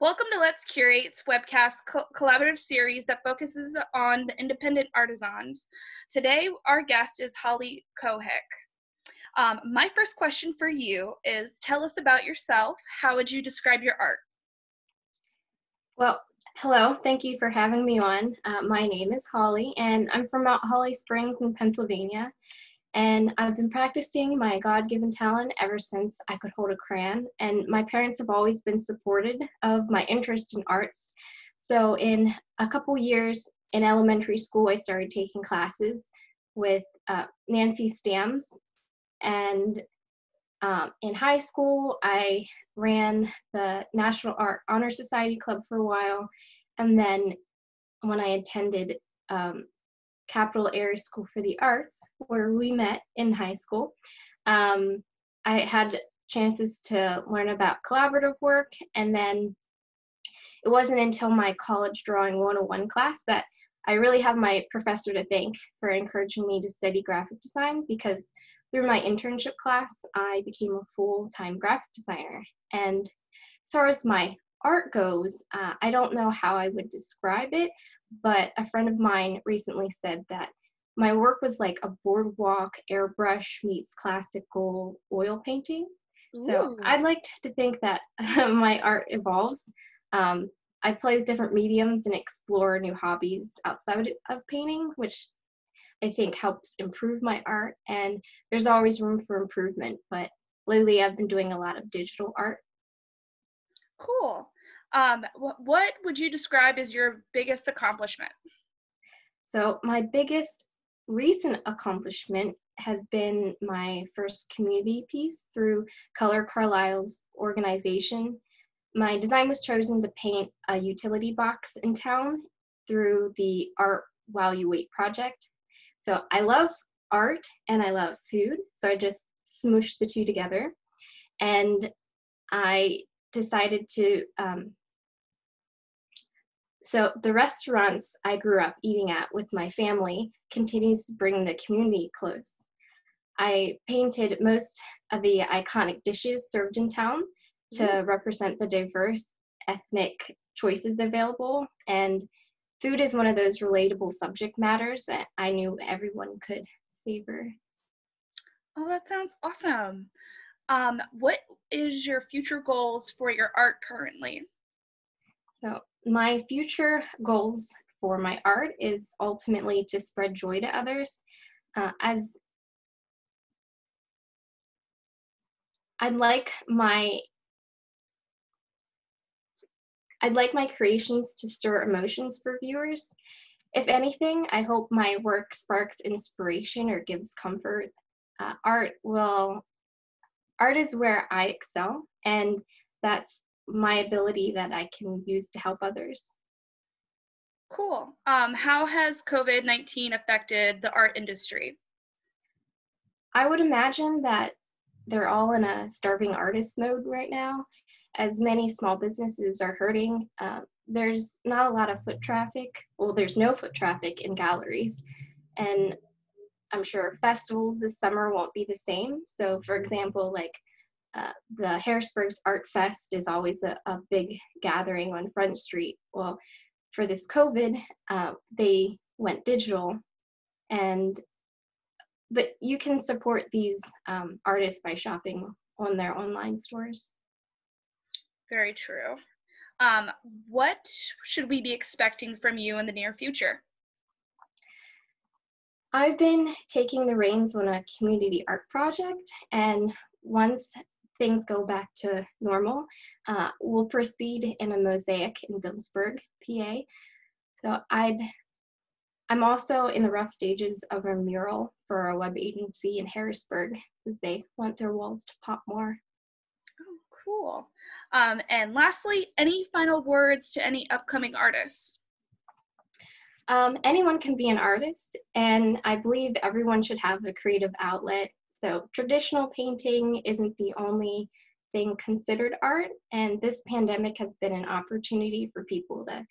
Welcome to Let's Curate's webcast co- collaborative series that focuses on the independent artisans. Today, our guest is Holly Cohick. Um, my first question for you is tell us about yourself. How would you describe your art? Well, hello. Thank you for having me on. Uh, my name is Holly, and I'm from Mount Holly Springs in Pennsylvania. And I've been practicing my God given talent ever since I could hold a crayon. And my parents have always been supportive of my interest in arts. So, in a couple years in elementary school, I started taking classes with uh, Nancy Stams. And um, in high school, I ran the National Art Honor Society Club for a while. And then when I attended um, Capital Area School for the Arts, where we met in high school. Um, I had chances to learn about collaborative work, and then it wasn't until my college drawing 101 class that I really have my professor to thank for encouraging me to study graphic design because through my internship class, I became a full time graphic designer. And as far as my art goes, uh, I don't know how I would describe it, but a friend of mine recently said that my work was like a boardwalk airbrush meets classical oil painting. Ooh. So I'd like to think that my art evolves. Um, I play with different mediums and explore new hobbies outside of painting, which I think helps improve my art. And there's always room for improvement, but lately I've been doing a lot of digital art. Cool. Um, wh- what would you describe as your biggest accomplishment? So, my biggest recent accomplishment has been my first community piece through Color Carlisle's organization. My design was chosen to paint a utility box in town through the Art While You Wait project. So I love art and I love food, so I just smooshed the two together. And I decided to um, so the restaurants I grew up eating at with my family continues to bring the community close. I painted most of the iconic dishes served in town to mm-hmm. represent the diverse ethnic choices available and food is one of those relatable subject matters that I knew everyone could savor. Oh, that sounds awesome. Um, what is your future goals for your art currently? So my future goals for my art is ultimately to spread joy to others. Uh, as I'd like my I'd like my creations to stir emotions for viewers. If anything, I hope my work sparks inspiration or gives comfort. Uh, art will art is where I excel, and that's my ability that I can use to help others. Cool. Um, how has COVID 19 affected the art industry? I would imagine that they're all in a starving artist mode right now, as many small businesses are hurting. Uh, there's not a lot of foot traffic. Well, there's no foot traffic in galleries. And I'm sure festivals this summer won't be the same. So, for example, like uh, the Harrisburg's Art Fest is always a, a, big gathering on Front Street. Well, for this COVID, uh, they went digital, and but you can support these um, artists by shopping on their online stores. Very true. Um, what should we be expecting from you in the near future? I've been taking the reins on a community art project, and once things go back to normal, uh, we'll proceed in a mosaic in Dillsburg, PA. So I'd, I'm also in the rough stages of a mural for a web agency in Harrisburg as they want their walls to pop more. Oh, cool. Um, and lastly, any final words to any upcoming artists? Um, anyone can be an artist, and I believe everyone should have a creative outlet so traditional painting isn't the only thing considered art, and this pandemic has been an opportunity for people to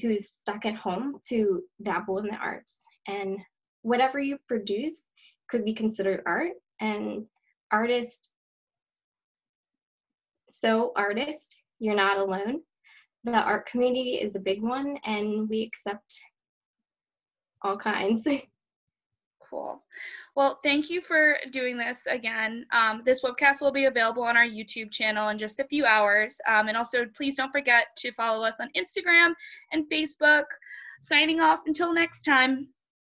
who's stuck at home to dabble in the arts. And whatever you produce could be considered art, and artist. So artist, you're not alone. the art community is a big one and we accept all kinds. Cool. Well, thank you for doing this again. Um, this webcast will be available on our YouTube channel in just a few hours. Um, and also, please don't forget to follow us on Instagram and Facebook. Signing off until next time.